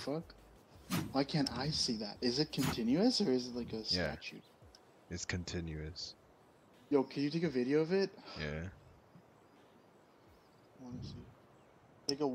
fuck? Why can't I see that? Is it continuous or is it like a Yeah. statue? It's continuous. Yo, can you take a video of it? Yeah. I want to see. Take a